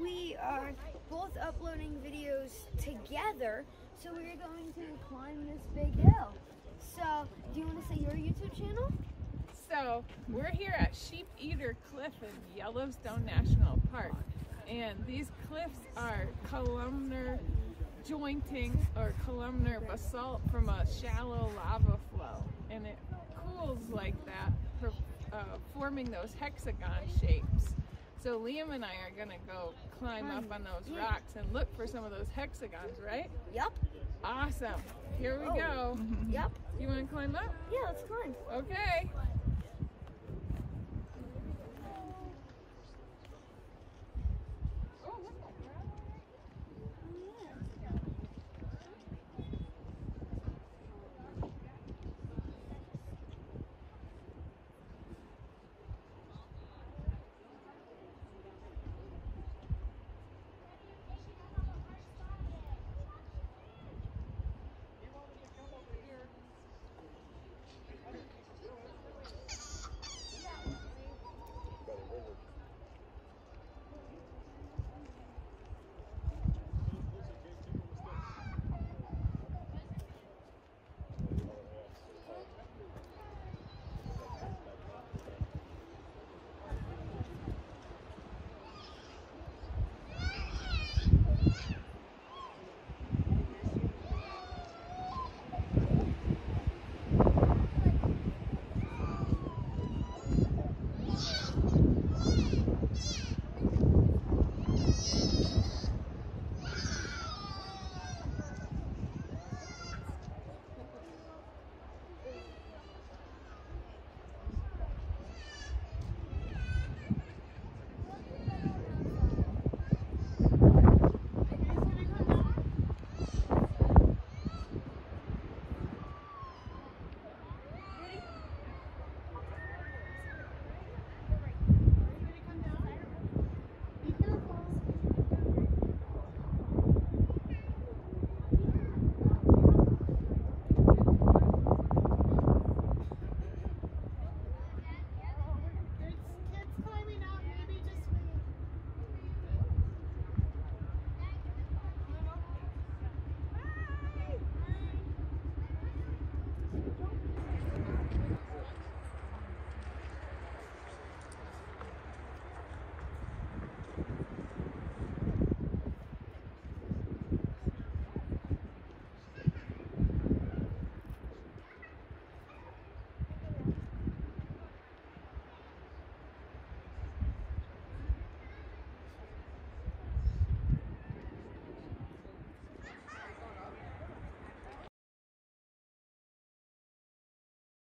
we are both uploading videos together. So we're going to climb this big hill. So, do you want to say your YouTube channel? So we're here at Sheep Eater Cliff in Yellowstone National Park. And these cliffs are columnar jointing or columnar basalt from a shallow lava flow. And it cools like that, for, uh, forming those hexagon shapes. So Liam and I are gonna go climb up on those rocks and look for some of those hexagons, right? Yep. Awesome. Here we Oh. go. Yep. You wanna climb up? Yeah, let's climb. Okay.